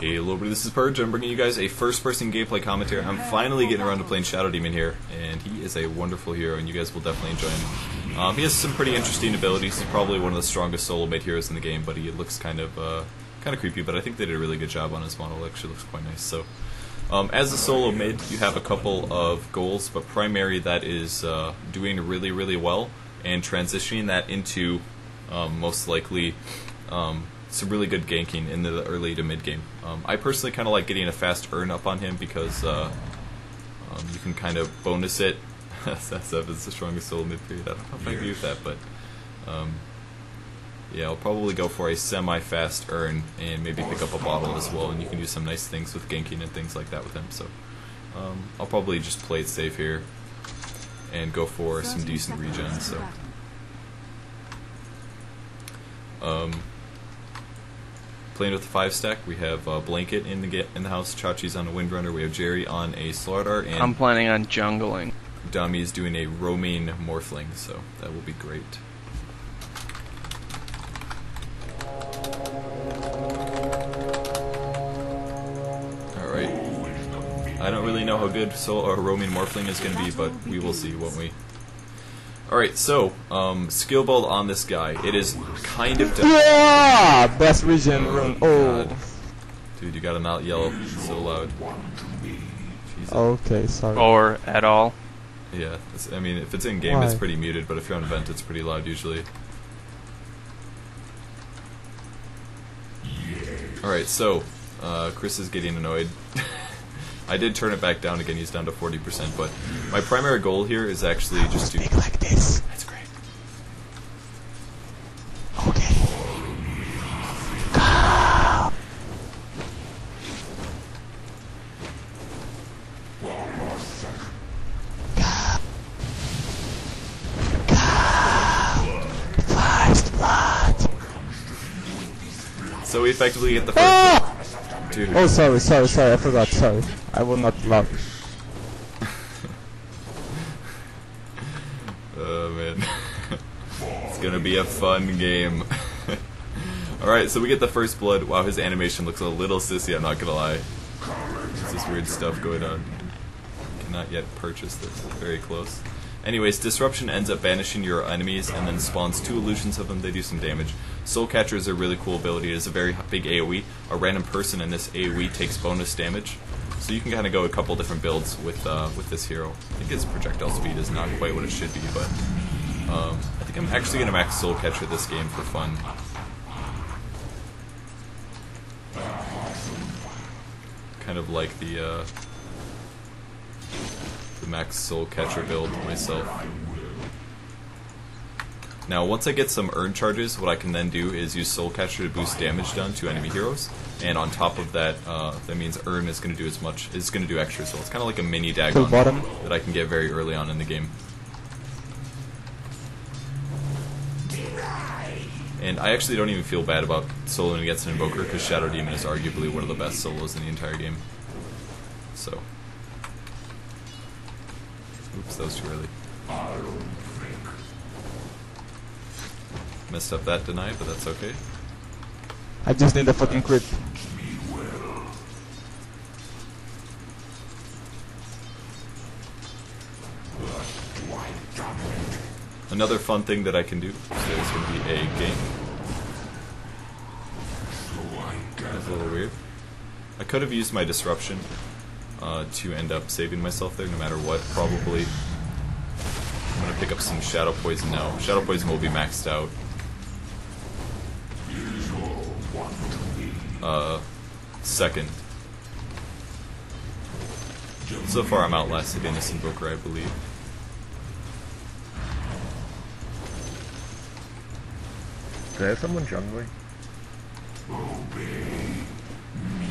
Hey, hello everybody, this is Purge. I'm bringing you guys a first-person gameplay commentary. I'm finally getting around to playing Shadow Demon here, and he is a wonderful hero, and you guys will definitely enjoy him. Um, he has some pretty interesting abilities. He's probably one of the strongest solo mid heroes in the game, but he looks kind of uh, kind of creepy. But I think they did a really good job on his model. It actually looks quite nice. So, um, as a solo mid, you have a couple of goals, but primary that is uh, doing really, really well and transitioning that into um, most likely um, some really good ganking in the early to mid game. Um, I personally kind of like getting a fast urn up on him because uh, um, you can kind of bonus it. SF is the strongest solo mid period. I don't know if I agree with that, but um, yeah, I'll probably go for a semi-fast urn and maybe pick up a bottle as well. And you can do some nice things with ganking and things like that with him. So um, I'll probably just play it safe here and go for some decent regen. So. Um, playing with the five stack, we have uh, Blanket in the get in the house. Chachi's on a Windrunner. We have Jerry on a Slardar, and I'm planning on jungling. Dummy is doing a roaming Morphling, so that will be great. All right. I don't really know how good so a roaming Morphling is going to be, but we will see, won't we? Alright, so, um, skill build on this guy. It is kind of Yeah! Best region run. Oh. God. Dude, you gotta not yell so loud. Jesus. Okay, sorry. Or at all. Yeah, it's, I mean, if it's in game, it's pretty muted, but if you're on vent, it's pretty loud usually. Alright, so, uh, Chris is getting annoyed. I did turn it back down again, he's down to 40%, but my primary goal here is actually just to. Effectively get the first. Ah! Dude. Oh, sorry, sorry, sorry. I forgot. Sorry. I will not laugh. Oh man. it's gonna be a fun game. Alright, so we get the first blood. Wow, his animation looks a little sissy, I'm not gonna lie. There's this weird stuff going on. Cannot yet purchase this. Very close. Anyways, Disruption ends up banishing your enemies and then spawns two illusions of them. They do some damage. Soul Catcher is a really cool ability. It is a very big AoE. A random person in this AoE takes bonus damage. So you can kind of go a couple different builds with uh, with this hero. I think his projectile speed is not quite what it should be, but um, I think I'm actually going to max Soul Catcher this game for fun. Kind of like the uh, the max Soul Catcher build myself. Now, once I get some urn charges, what I can then do is use Soul Catcher to boost damage done to enemy heroes, and on top of that, uh, that means urn is going to do as much, is going to do extra. So it's kind of like a mini Dagon bottom. that I can get very early on in the game. And I actually don't even feel bad about soloing against an Invoker because Shadow Demon is arguably one of the best solos in the entire game. So. Oops, that was too early. Messed up that deny, but that's okay. I just need a fucking crit. Another fun thing that I can do, so there's going to be a game. That's a little weird. I could have used my disruption uh, to end up saving myself there, no matter what. Probably. I'm going to pick up some Shadow Poison now. Shadow Poison will be maxed out. Second. So far, I'm outlasted Innocent Booker, I believe. Is there someone jungling?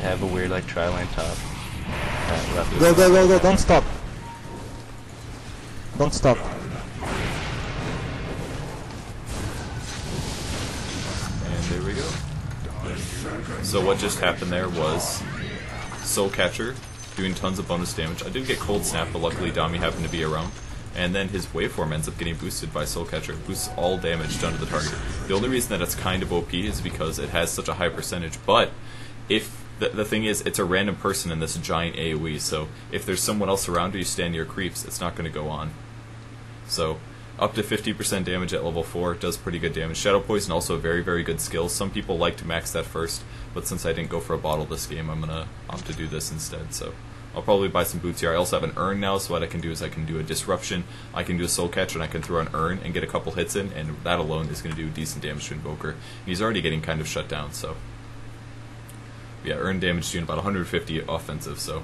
Have a weird like tri-lane top. Uh, Go, go, go, go. Don't stop. Don't stop. So what just happened there was Soul Catcher doing tons of bonus damage. I did get Cold Snap, but luckily Dami happened to be around. And then his waveform ends up getting boosted by Soul Catcher. Boosts all damage done to the target. The only reason that it's kind of OP is because it has such a high percentage. But if the, the thing is, it's a random person in this giant AoE, so if there's someone else around or you stand near creeps, it's not going to go on. So, up to 50% damage at level 4 does pretty good damage. Shadow Poison also a very, very good skill. Some people like to max that first, but since I didn't go for a bottle this game, I'm going to opt to do this instead. So, I'll probably buy some boots here. I also have an urn now, so what I can do is I can do a disruption, I can do a soul catch, and I can throw an urn and get a couple hits in, and that alone is going to do decent damage to Invoker. And he's already getting kind of shut down, so yeah, urn damage doing about 150 offensive, so.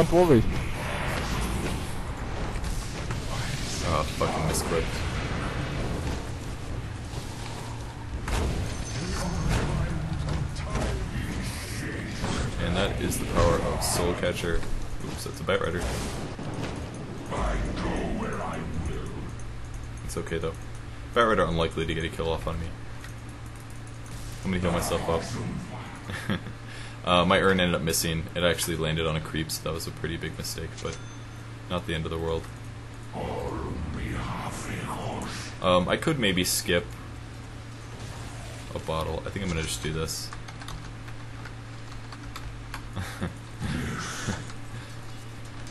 Don't worry. Oh, fucking misclicked. And that is the power of Soul Catcher. Oops, that's a Bat Rider. It's okay though. Bat Rider unlikely to get a kill off on me. I'm gonna heal myself up. uh, my urn ended up missing. It actually landed on a creep, so that was a pretty big mistake, but not the end of the world. Um, I could maybe skip a bottle. I think I'm gonna just do this.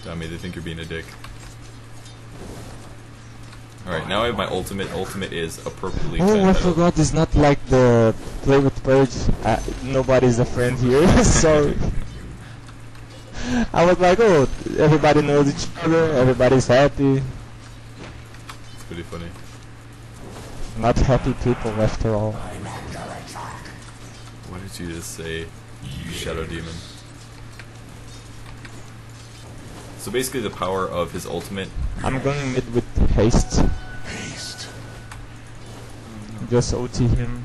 Tommy, they think you're being a dick. Alright, now I have my ultimate. Ultimate is appropriately Oh, I forgot. It's not like the play with purge. Uh, nobody's a friend here. Sorry. I was like, oh, everybody knows each other. Everybody's happy. It's pretty funny. Not happy people after all. What did you just say, Shadow Demon? So basically, the power of his ultimate. I'm going mid with haste. Just OT him.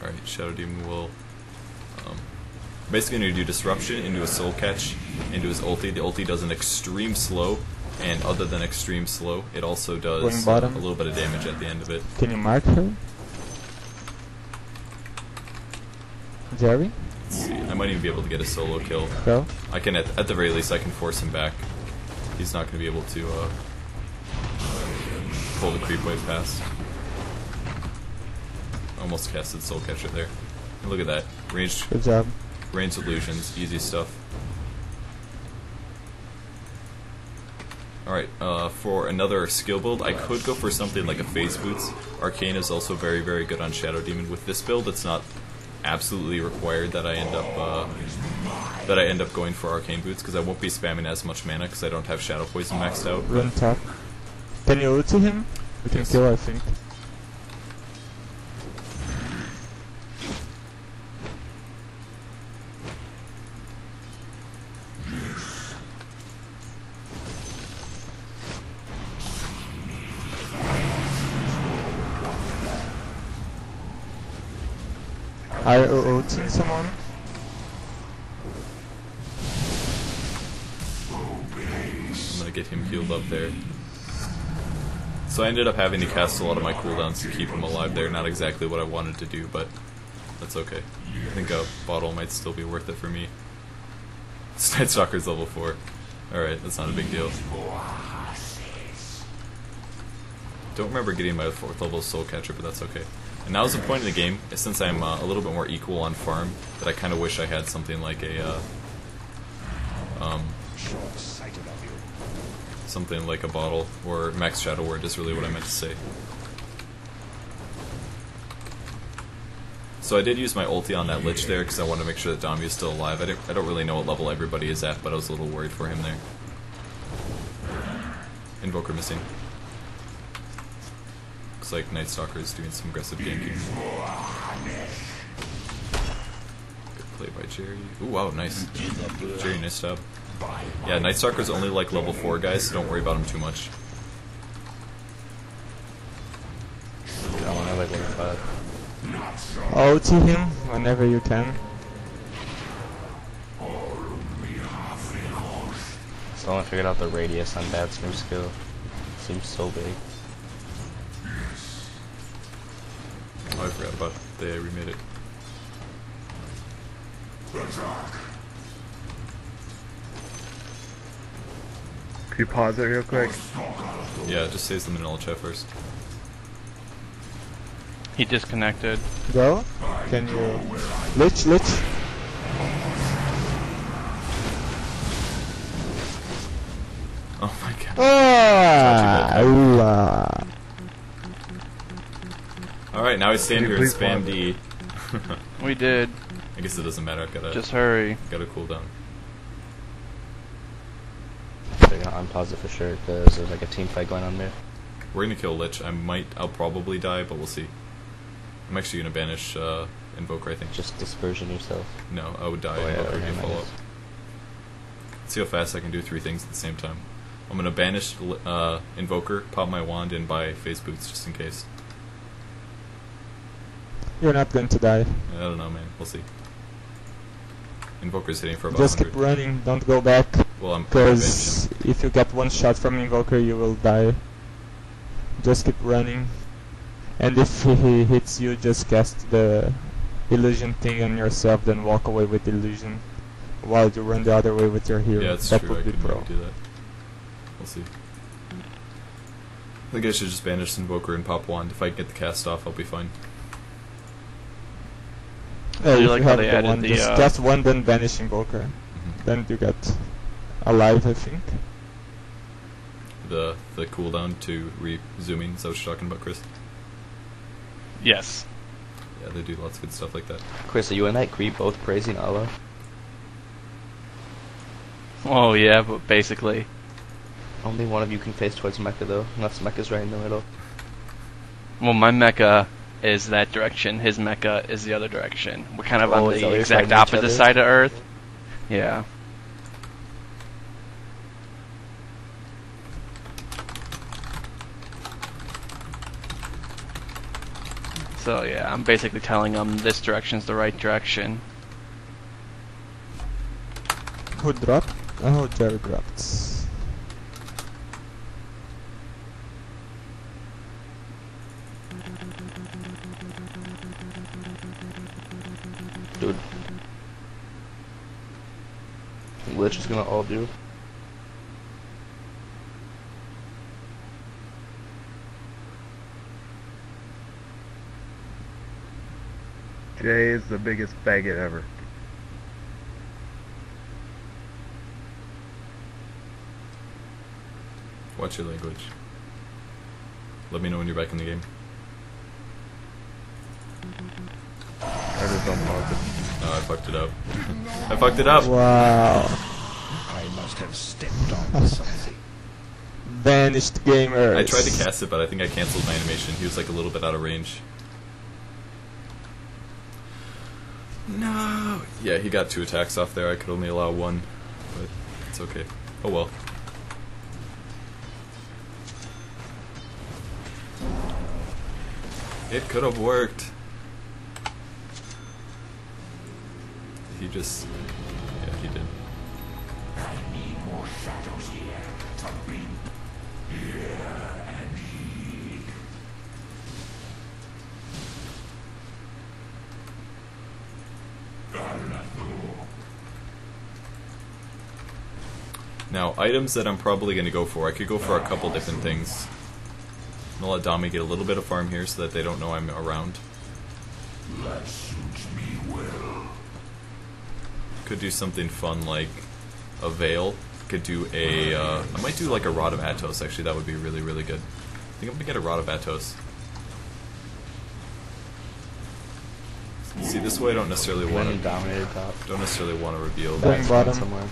Alright, Shadow Demon will. Um, basically, going to do disruption into a soul catch into his ulti. The ulti does an extreme slow, and other than extreme slow, it also does a little bit of damage at the end of it. Can you mark him? Jerry? Let's see. I might even be able to get a solo kill. Go. I can, at, at the very least, I can force him back. He's not going to be able to uh, pull the creep wave past. Almost casted soul catcher there. And look at that, ranged Good job. Range illusions, easy stuff. Alright, uh, for another skill build, I could go for something like a Phase Boots. Arcane is also very, very good on Shadow Demon. With this build, it's not absolutely required that I end up uh, that I end up going for Arcane Boots because I won't be spamming as much mana because I don't have Shadow Poison maxed out. Run top. Can you OT him? We can Yes. kill, I think. Are you OTing someone? I'm gonna get him healed up there. So I ended up having to cast a lot of my cooldowns to keep him alive there. Not exactly what I wanted to do, but that's okay. I think a bottle might still be worth it for me. Night Stalker's level 4. Alright, that's not a big deal. Don't remember getting my 4th level Soul Catcher, but that's okay. And that was the point of the game, since I'm uh, a little bit more equal on farm, that I kind of wish I had something like a, uh, um, something like a bottle or max shadow word is really what I meant to say. So I did use my ulti on that lich there because I wanted to make sure that Dami is still alive. I, I don't really know what level everybody is at, but I was a little worried for him there. Invoker missing. Looks like Night Stalker is doing some aggressive ganking. Good play by Jerry. Ooh, wow, nice. Jerry, nice job. Yeah, Night Stalker's only like level 4 guys, so don't worry about him too much. I want to like level five. OT him whenever you can. Still haven't figured out the radius on Bat's new skill. Seems so big. Oh, I forgot about they remade it. Can you pause it real quick? Yeah, it just saves the vanilla chat first. He disconnected. Go. Can you... Lich, Lich. Oh my god. Ah, ah. Alright, now I stand here and spam D. We did. I guess it doesn't matter, I've got a, Just hurry. got a cooldown. They're gonna unpause it for sure because there's like a team fight going on there. We're gonna kill Lich. I might, I'll probably die, but we'll see. I'm actually gonna banish uh, Invoker, I think. Just dispersion yourself. No, I would die Oh, yeah, Invoker okay, follow up. Let's see how fast I can do three things at the same time. I'm gonna banish uh, Invoker, pop my wand, and buy phase boots just in case. You're not going to die. I don't know, man. We'll see. Invoker's hitting for about Just 100. keep running, don't go back. Well, I'm Because if you get one shot from Invoker, you will die. Just keep running. And if he hits you, just cast the illusion thing on yourself, then walk away with illusion. While you run the other way with your hero. Yeah, it's that true. would I be can pro. do that. We'll see. I think I should just banish Invoker and pop wand. If I can get the cast off, I'll be fine. Yeah, do if like you how have they the added one, the, just uh, cast one, then banish Invoker. Mhm. Then you get alive, I think. The the cooldown to re-zooming. Is that what you're talking about, Chris? Yes. Yeah, they do lots of good stuff like that. Chris, are you and that creep both praising Allah? Oh yeah, but basically. Only one of you can face towards Mecca though, unless Mecca's right in the middle. Well, my Mecca is that direction. His Mecca is the other direction. We're kind of Oh, on is that why the exact opposite side of Earth. Yeah. So yeah, I'm basically telling him this direction's the right direction. Who dropped? Oh, Jerry dropped. Lich is gonna all do. Jay is the biggest faggot ever. Watch your language. Let me know when you're back in the game. I just don't pause it. Oh, I fucked it up. I fucked it up. Wow. I must have stepped on oh. something. Vanished gamers. I tried to cast it, but I think I canceled my animation. He was like a little bit out of range. No. Yeah, he got two attacks off there. I could only allow one, but it's okay. Oh well. It could have worked. He just. Yeah, he did. Now, items that I'm probably going to go for, I could go for a couple different things. I'm going to let Dami get a little bit of farm here so that they don't know I'm around. Could do something fun like a veil. Could do a. Uh, I might do like a Rod of Atos, actually, that would be really, really good. I think I'm going to get a Rod of Atos. See, this way I don't necessarily want to dominated top. don't necessarily want to reveal Going that. bottom. Somewhere.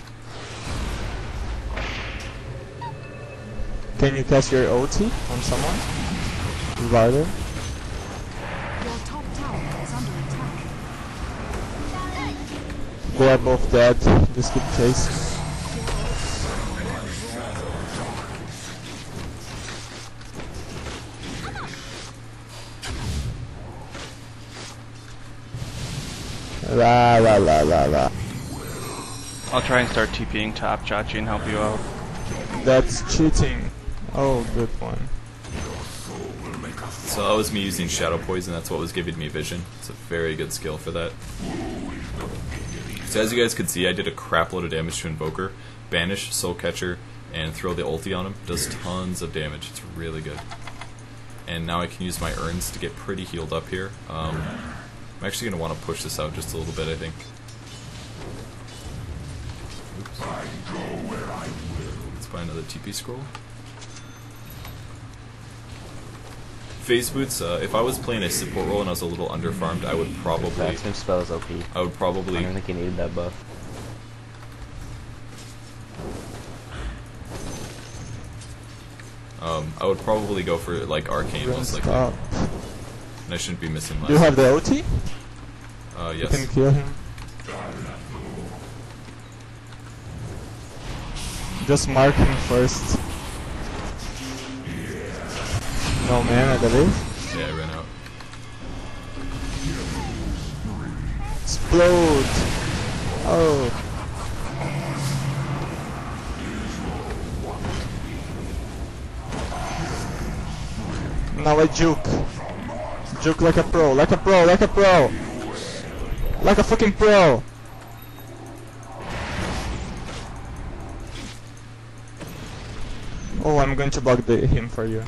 Can you cast your OT on someone? Rider? Your top tower is under attack. They are both dead. Just keep chasing. La la la la la. I'll try and start TPing top, Chachi, and help you out. That's cheating. Oh, good one. So that was me using Shadow Poison, that's what was giving me vision. It's a very good skill for that. So as you guys can see, I did a crap load of damage to Invoker, Banish, Soul Catcher, and throw the ulti on him. Does tons of damage, it's really good. And now I can use my urns to get pretty healed up here. Um, I'm actually going to want to push this out just a little bit, I think. Oops. Let's buy another TP scroll. Phase boots. Uh, if I was playing a support role and I was a little underfarmed, I would probably, Maximum spell is OP. I would probably. I probably don't think he needed that buff. Um, I would probably go for like arcane most likely, stop. And I shouldn't be missing Do you have the OT? Uh, You can yes. kill him. Just mark him first. No man, I believe. Yeah, I ran out. Explode! Oh. Now I juke. Juke like a pro, like a pro, like a pro! Like a fucking pro! Oh, I'm going to block the, him for you.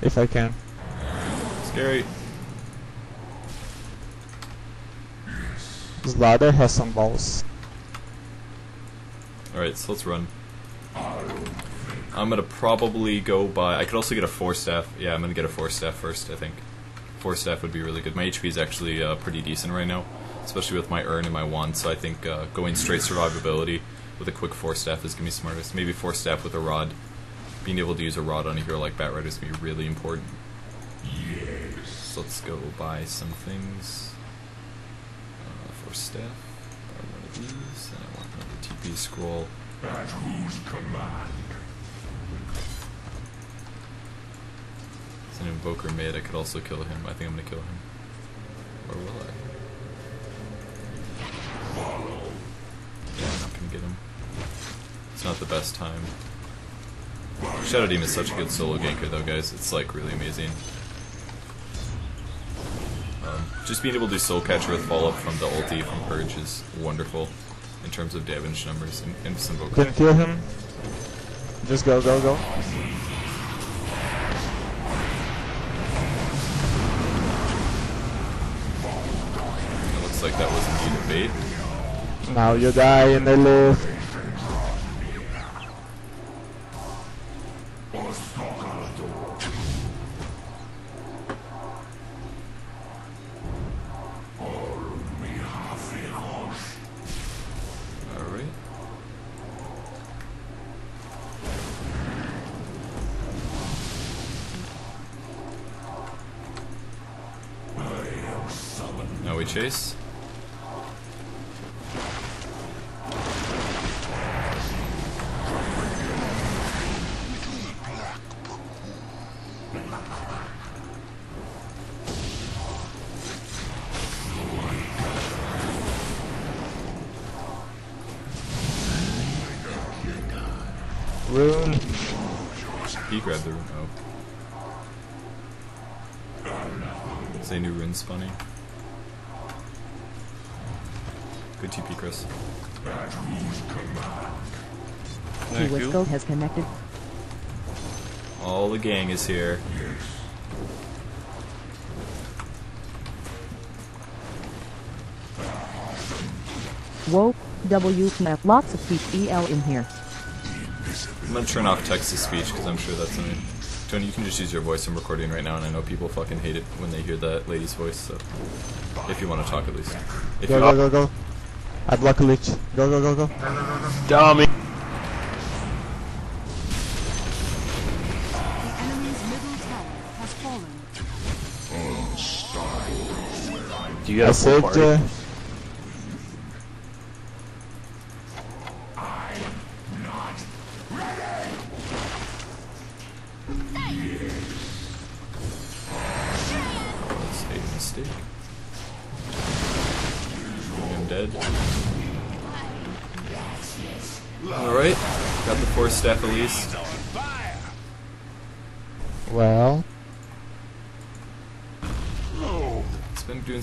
If I can. Scary. This ladder has some balls. Alright, so let's run. I'm gonna probably go by. I could also get a force staff. Yeah, I'm gonna get a force staff first. I think force staff would be really good. My HP is actually uh, pretty decent right now, especially with my urn and my wand. So I think uh, going straight survivability with a quick force staff is gonna be smartest. Maybe force staff with a rod. Being able to use a rod on a hero like Bat Rider is gonna be really important. Yes. So let's go buy some things. Uh, force staff. Buy one of these. And I want another TP scroll. At whose command? It's an invoker mid. I could also kill him. I think I'm gonna kill him. Or will I? Yeah, I'm not gonna get him. It's not the best time. Shadow Demon is such a good solo ganker though, guys. It's like really amazing. Um, just being able to do Soul Catcher with follow up from the ulti from Purge is wonderful in terms of damage numbers and, and some invoker. can kill him. Just go, go, go. Was indeed a bait. Now you die in the lift. Alright. Now we chase. Say new rune spawning. Good TP, Chris. Thank you. Wisco has connected. All the gang is here. Whoa, W snap. Lots of speech EL in here. I'm gonna turn off text to speech because I'm sure that's annoying. Tony, you can just use your voice. I'm recording right now, and I know people fucking hate it when they hear that lady's voice. So, if you want to talk at least, if Go, go, go, go. I block a lich. Go, go, go, go. Dummy. The enemy's middle tower has fallen. Do you I got a full saved uh,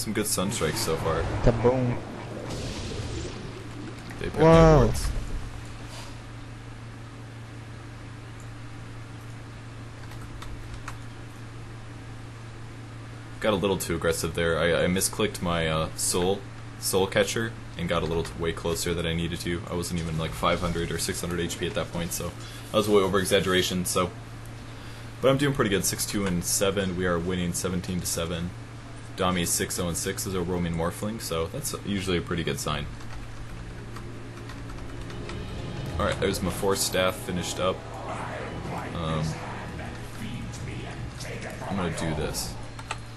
some good sun strikes so far. kaboom. They Wow. Got a little too aggressive there. I, I misclicked my uh, soul soul catcher and got a little way closer than I needed to. I wasn't even like 500 or 600 HP at that point, so that was way over exaggeration. So, but I'm doing pretty good. 6-2 and 7. We are winning 17 to 7. Dami is 6 0 and 6 as a roaming morphling, so that's usually a pretty good sign. Alright, there's my force staff finished up. Um, I'm gonna do this.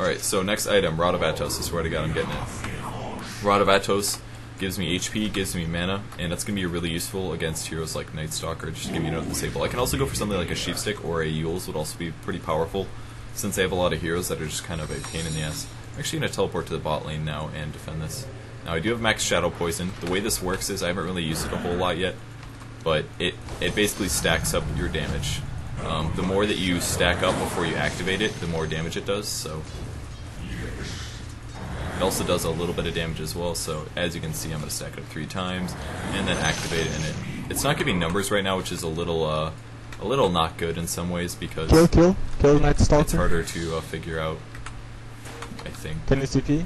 Alright, so next item, Rod of Atos. I swear to god I'm getting it. Rod of Atos gives me HP, gives me mana, and that's gonna be really useful against heroes like Night Stalker, just to give me another disable. I can also go for something like a Sheep Stick or a Eul's would also be pretty powerful, since they have a lot of heroes that are just kind of a pain in the ass. I'm actually gonna teleport to the bot lane now and defend this. Now I do have max Shadow Poison. The way this works is I haven't really used it a whole lot yet, but it it basically stacks up your damage. Um, the more that you stack up before you activate it, the more damage it does. So it also does a little bit of damage as well. So as you can see, I'm going to stack it up three times and then activate it. And it it's not giving numbers right now, which is a little uh, a little not good in some ways because Kill, kill, kill Night it's harder to uh, figure out. I think. Can you CP?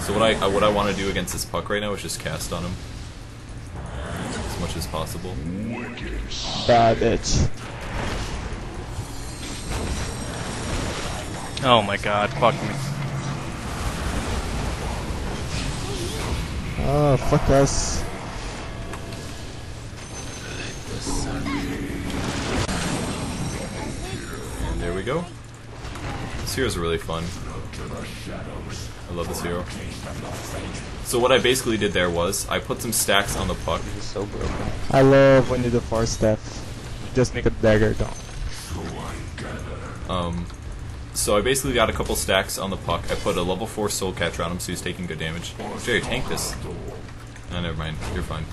So what I uh, what I want to do against this puck right now is just cast on him as much as possible. Bad bitch. Oh my god, fuck me. Oh, fuck us. And there we go. This hero's really fun. I love this hero. So what I basically did there was I put some stacks on the puck. He's so broken. I love when you do force staff. Just make a dagger down. Um, so I basically got a couple stacks on the puck. I put a level 4 soul catcher on him so he's taking good damage. Jerry, tank this. No, never mind. You're fine.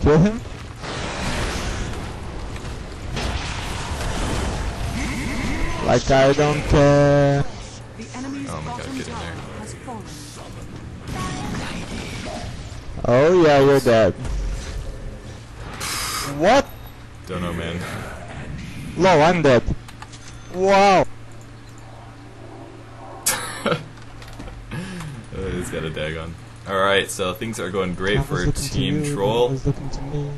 Kill him? Like I don't care. The enemy's Oh my God, get in there. Oh yeah, you're dead. What? Don't know, man. Low, I'm dead. Wow. Uh, he's got a Dagon. Alright, so things are going great for Team you, I Troll. was to me.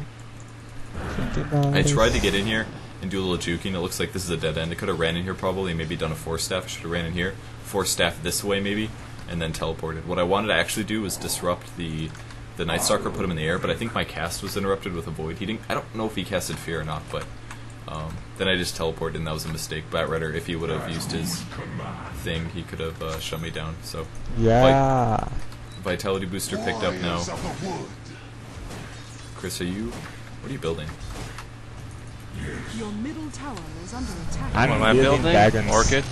I tried to get in here and do a little juking. It looks like this is a dead end. It could have ran in here probably maybe done a force staff. I should have ran in here, force staff this way maybe, and then teleported. What I wanted to actually do was disrupt the the Night Stalker, put him in the air, but I think my cast was interrupted with a void. He didn't. I don't know if he casted fear or not, but um, then I just teleported and that was a mistake. Bat Rider, if he would have used his thing, he could have uh, shut me down. So Yeah. vitality booster picked up now. Chris, are you? What are you building? Your middle tower is under attack. I'm What am I building building? dragons. Orchid?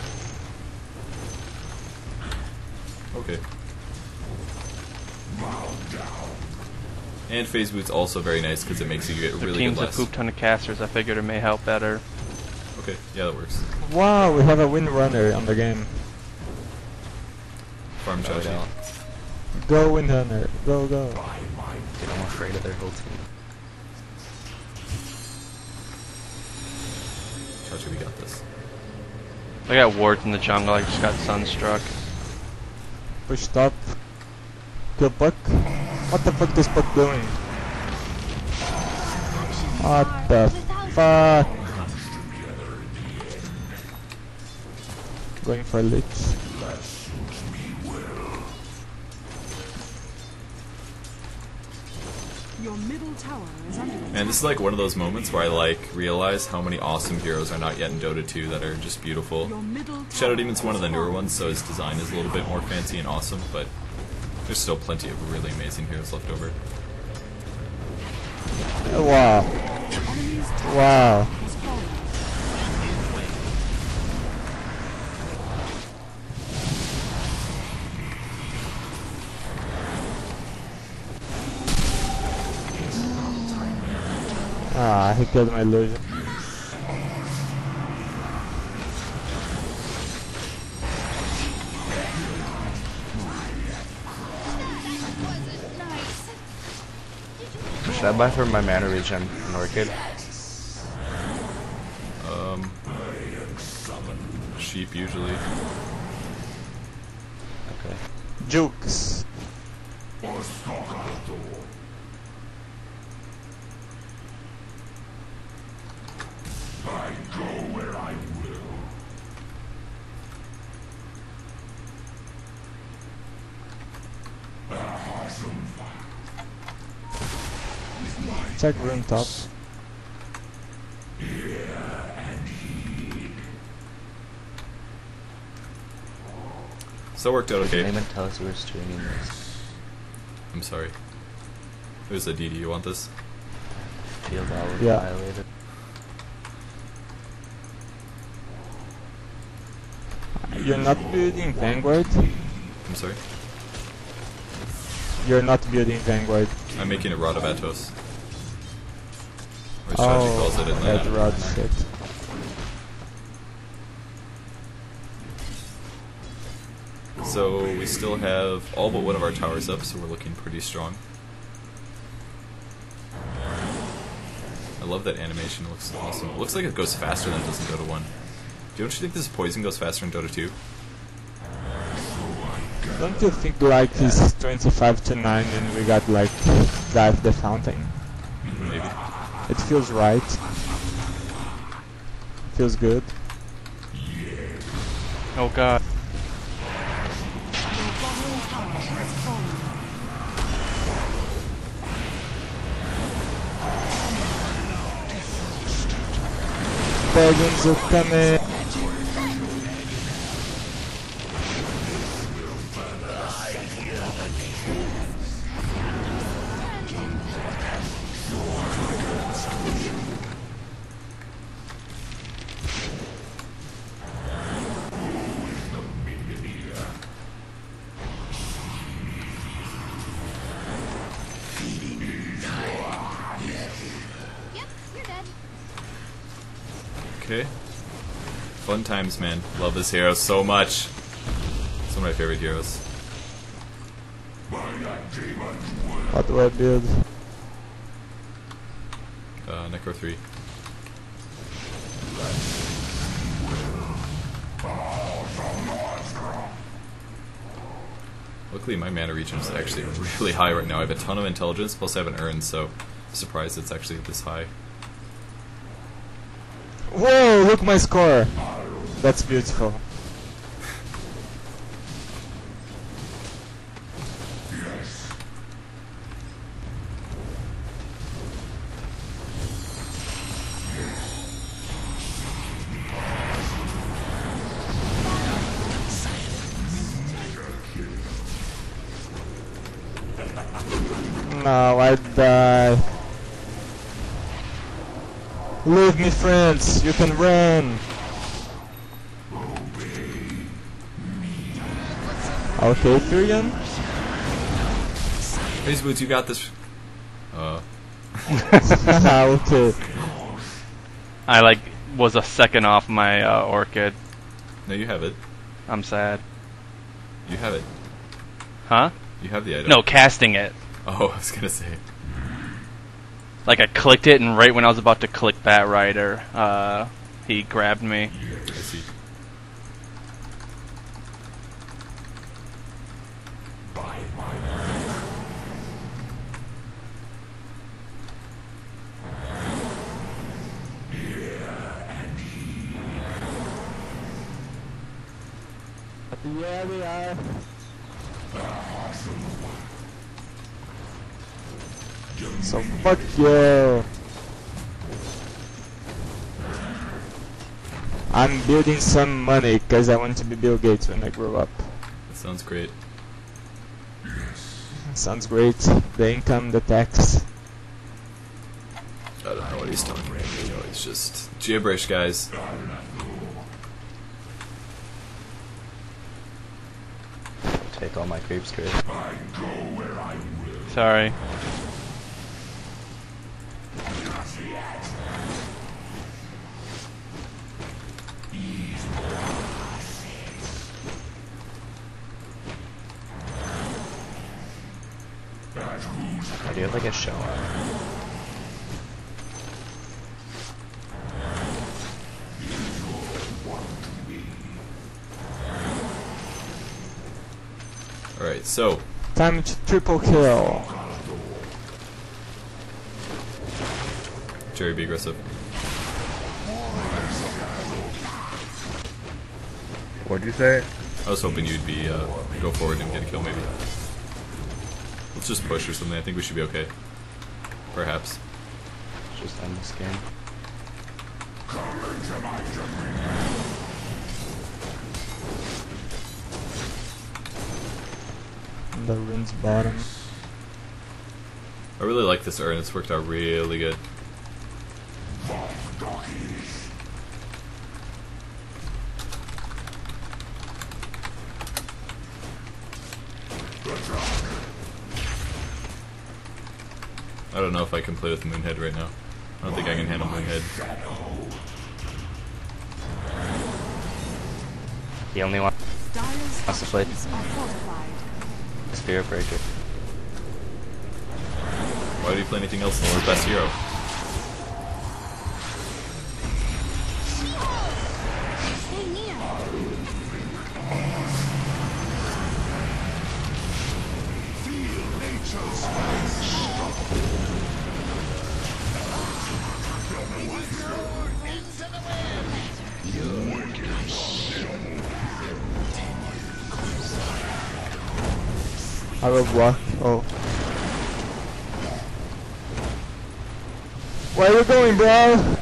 Okay. And phase boot's also very nice because it makes you get Their really team's good a last. poop ton of casters. I figured it may help better. Okay, yeah, that works. Wow, we have a wind runner on the game. Farm Throw it out. Go wind runner. Go go. I'm afraid of their whole team. Chachi, we got this. I got wards in the jungle. I just got sunstruck. Push top. Kill puck. What the fuck is puck doing? What the fuck? Going for lich. And this is like one of those moments where I like realize how many awesome heroes are not yet in Dota 2 that are just beautiful. Your middle tower Shadow Demon's one of the newer ones, so his design is a little bit more fancy and awesome, but there's still plenty of really amazing heroes left over. Wow. Your enemy's tower Wow. Ah, he killed my illusion. Should I buy for my mana regen an orchid? Um, sheep usually. Okay. Jukes. Check room top. So it worked out Does okay. anyone tell us we're streaming this? I'm sorry. Who's the DD? You want this? Field hour Yeah. violated. You're not building Vanguard? I'm sorry. You're not building Vanguard. I'm making it Rod of Atos. Or strategy it in that the rod shit. So we still have all but one of our towers up, so we're looking pretty strong. I love that animation, it looks awesome. It looks like it goes faster than it does in Dota 1. Don't you think this poison goes faster in Dota 2? Don't you think like it's 25 to 9 and we got like dive the fountain? Maybe. It feels right. Feels good. Oh god. Your bottom tower Man. Love this hero so much. It's one of my favorite heroes. What do I build? Uh, Necro 3. Luckily, my mana regen is actually really high right now. I have a ton of intelligence, plus I have an urn, so I'm surprised it's actually this high. Whoa, look my score! That's beautiful. No, I die. Leave me, friends. You can run. Okay, Furion. Phase Boots, you got this. Uh, okay. I like was a second off my uh, orchid. no, you have it. I'm sad. You have it. Huh? You have the item. No, casting it. Oh, I was gonna say. Like I clicked it, and right when I was about to click Bat Rider, uh, he grabbed me. I Yeah, we are. So fuck you. I'm building some money because I want to be Bill Gates when I grow up. That sounds great. Sounds great. The income, the tax. I don't know what he's talking about. You know, it's just gibberish, guys. All my creeps, Chris. Sorry. So Time to triple kill. Jerry, be aggressive. What'd you say? I was hoping you'd be uh, go forward and get a kill, maybe. Let's just push or something. I think we should be okay. Perhaps. Just end this game. The rune's bottom. I really like this urn. It's worked out really good. I don't know if I can play with Moonhead right now. I don't think I can handle Moonhead. The only one Dyer's Wants to play. Breaker. Why do you play anything else than our best hero? I will block. Oh. Where are you going, bro?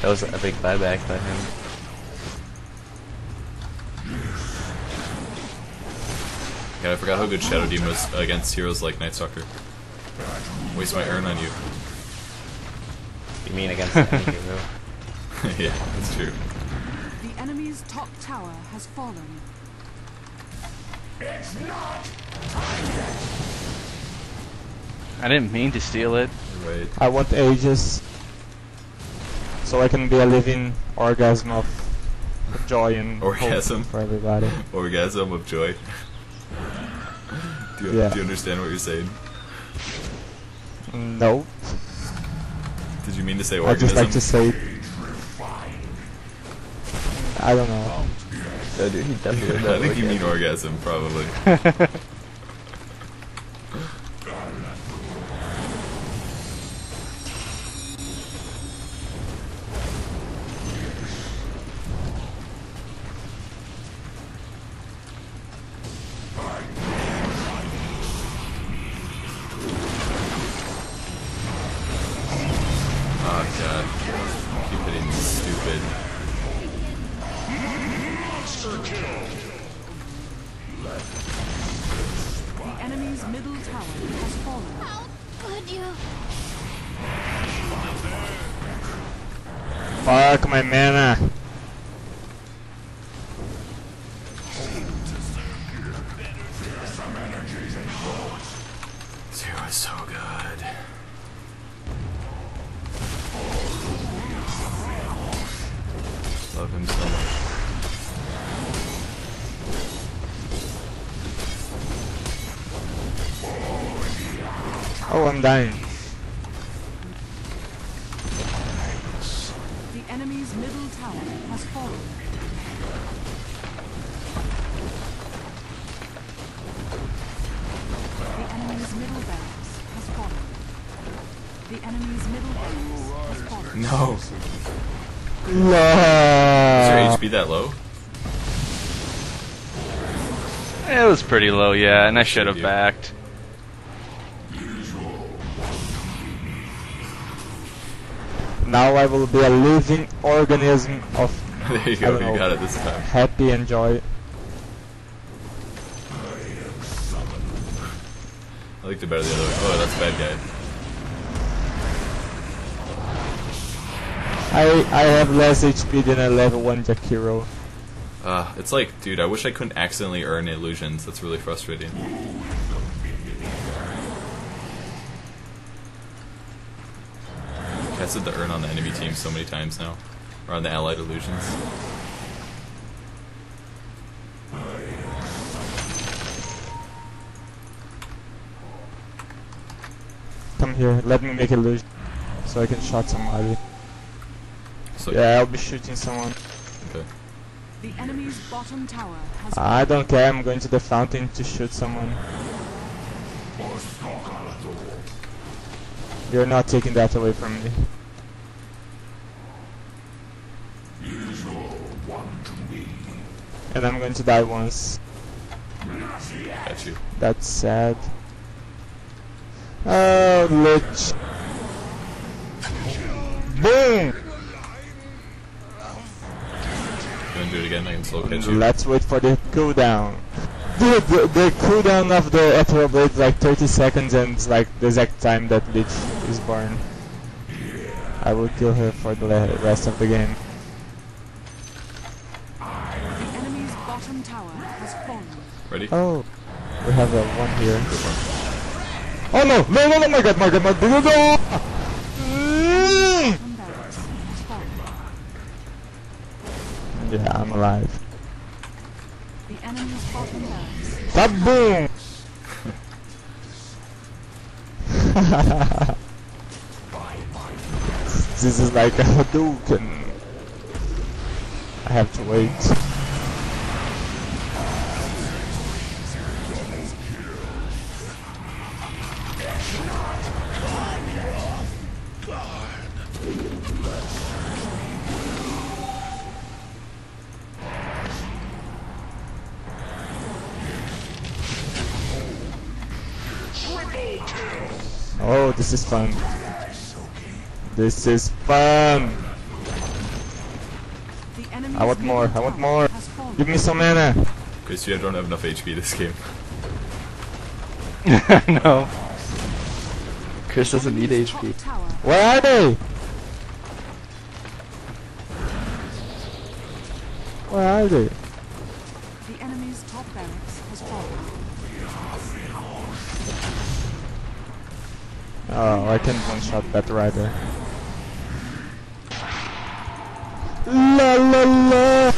That was a big buyback by him. Yeah, I forgot how good Shadow Demon was against heroes like Night Stalker. Waste my urn on you. You mean against any hero? yeah, that's true. The enemy's top tower has fallen. I didn't mean to steal it. Right. I want ages So I can be a living orgasm of of joy and hope Orgasm? for everybody. Orgasm of joy. do, you, Yeah. do you understand what you're saying? No, Did you mean to say orgasm? I just like to say. I don't know. Oh, dude, he definitely I think you mean orgasm, probably. enemy's middle tower has fallen. The enemy's middle barracks has fallen. The enemy's middle barracks has fallen. No. Is your HP that low? It was pretty low, yeah, and I should have you. backed. Now I will be a living organism of there you go, you know. got it this time. happy and joy. I liked it better the other way. Oh, that's a bad guy. I I have less HP than a level one Jakiro. Uh, it's like, dude, I wish I couldn't accidentally urn illusions. That's really frustrating. I said the urn on the enemy team so many times now. Or on the allied illusions. Come here, let me make illusion. So I can shot somebody. So Yeah, I'll be shooting someone. okay. The enemy's bottom tower has I don't care, I'm going to the fountain to shoot someone. You're not taking that away from me. And I'm going to die once. Got you. That's sad. Oh, Lich. Boom! You wanna do it again? I can soul catch you. Let's wait for the cooldown. Dude, the, the cooldown of the Ethereal Blade is like 30 seconds and it's like the exact time that Lich is born. I will kill her for the rest of the game. Ready? Oh, we have a one here. Oh no! No, no, no, my god, my god, my god! No, no! Bottom barracks has fallen. Yeah, I'm alive. The enemy's bottom barracks Kaboom! this is like a Hadouken. I have to wait. This is fun. This is fun. I want more, I want more. Give me some mana. Chris, you don't have enough HP this game. no. Chris doesn't need HP. Where are they? Where are they? I can one shot that rider. La la la.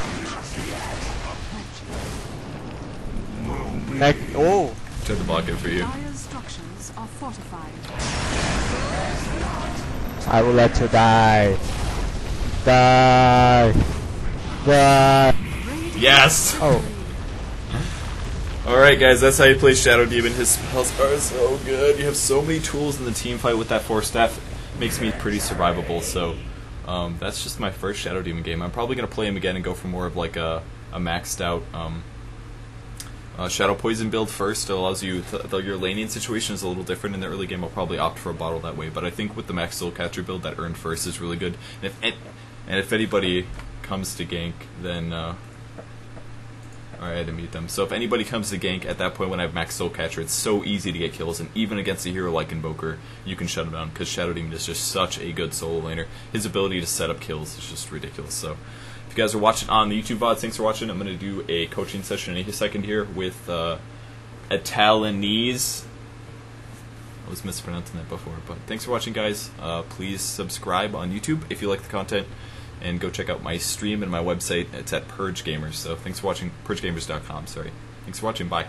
Neck. Oh, Tried to block it for you. Dire's structures are fortified. I will let you die. Die. Die. Yes! Oh, Alright, guys, that's how you play Shadow Demon. His spells are so good. You have so many tools in the team fight with that Force Staff. Makes me pretty survivable, so um, that's just my first Shadow Demon game. I'm probably going to play him again and go for more of like a, a maxed out um, uh, Shadow Poison build first. It allows you, th- though your laning situation is a little different in the early game, I'll probably opt for a bottle that way. But I think with the Max Soul Catcher build, that earned first is really good. And if, and if anybody comes to gank, then. Uh, I had to mute them. So if anybody comes to gank at that point when I have max soul catcher, it's so easy to get kills, and even against a hero like Invoker, you can shut him down because Shadow Demon is just such a good solo laner. His ability to set up kills is just ridiculous. So if you guys are watching on the YouTube VOD, thanks for watching. I'm going to do a coaching session in a second here with uh. I was mispronouncing that before, but thanks for watching, guys. Uh, please subscribe on YouTube if you like the content, and go check out my stream and my website. It's at Purge Gamers. So thanks for watching. PurgeGamers.com. Sorry. Thanks for watching. Bye.